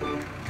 Thank you.